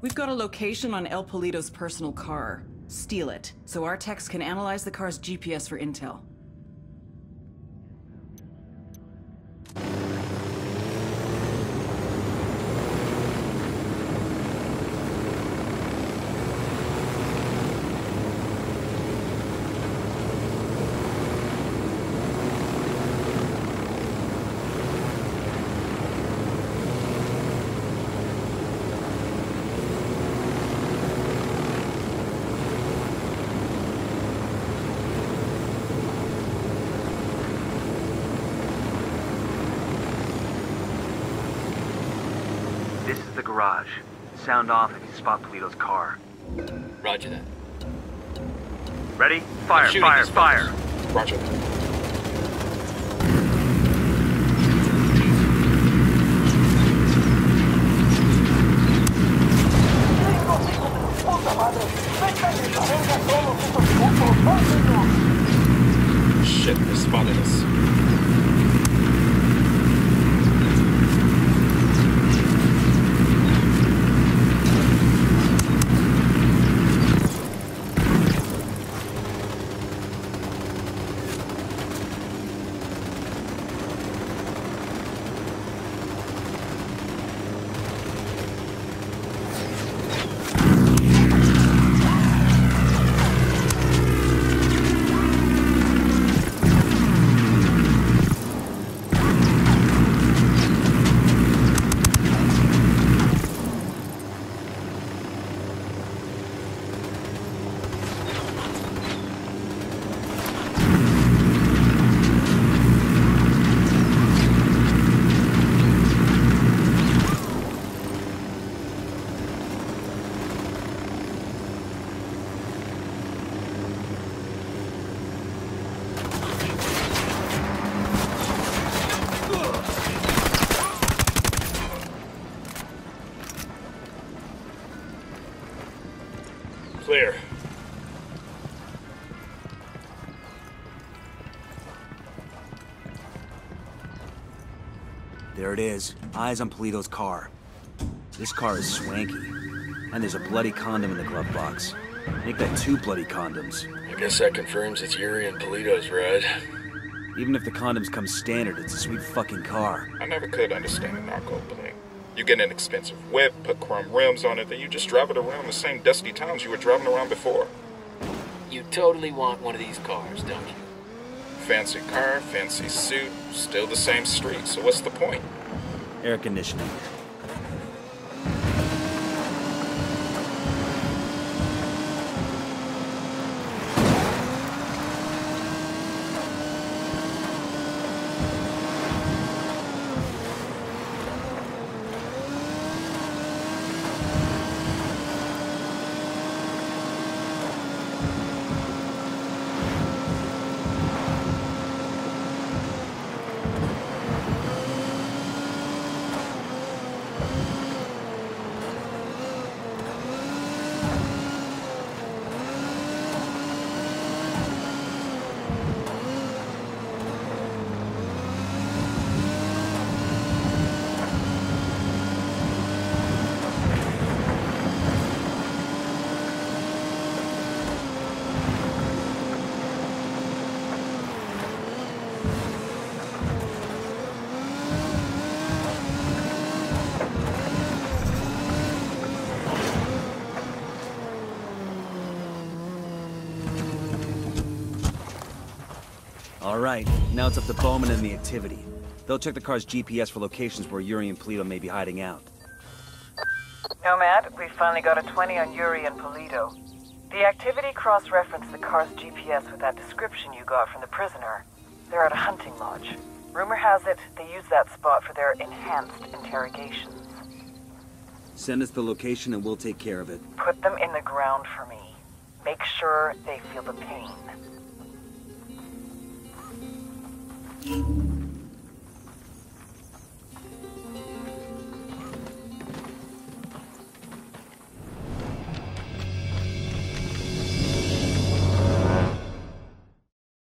We've got a location on El Polito's personal car. Steal it, so our techs can analyze the car's GPS for intel. This is the garage. Sound off if you spot Polito's car. Roger that. Ready? Fire, fire, fire! Roger. Shit, they spotted us. Clear. There it is. Eyes on Polito's car. This car is swanky. And there's a bloody condom in the glove box. Make that two bloody condoms. I guess that confirms it's Yuri and Polito's ride. Even if the condoms come standard, it's a sweet fucking car. I never could understand a narco bling. You get an expensive whip, put chrome rims on it, then you just drive it around the same dusty towns you were driving around before. You totally want one of these cars, don't you? Fancy car, fancy suit, still the same street, so what's the point? Air conditioning. All right, now it's up to Bowman and the activity. They'll check the car's GPS for locations where Yuri and Polito may be hiding out. Nomad, we've finally got a 20 on Yuri and Polito. The activity cross-referenced the car's GPS with that description you got from the prisoner. They're at a hunting lodge. Rumor has it they use that spot for their enhanced interrogations. Send us the location and we'll take care of it. Put them in the ground for me. Make sure they feel the pain. Música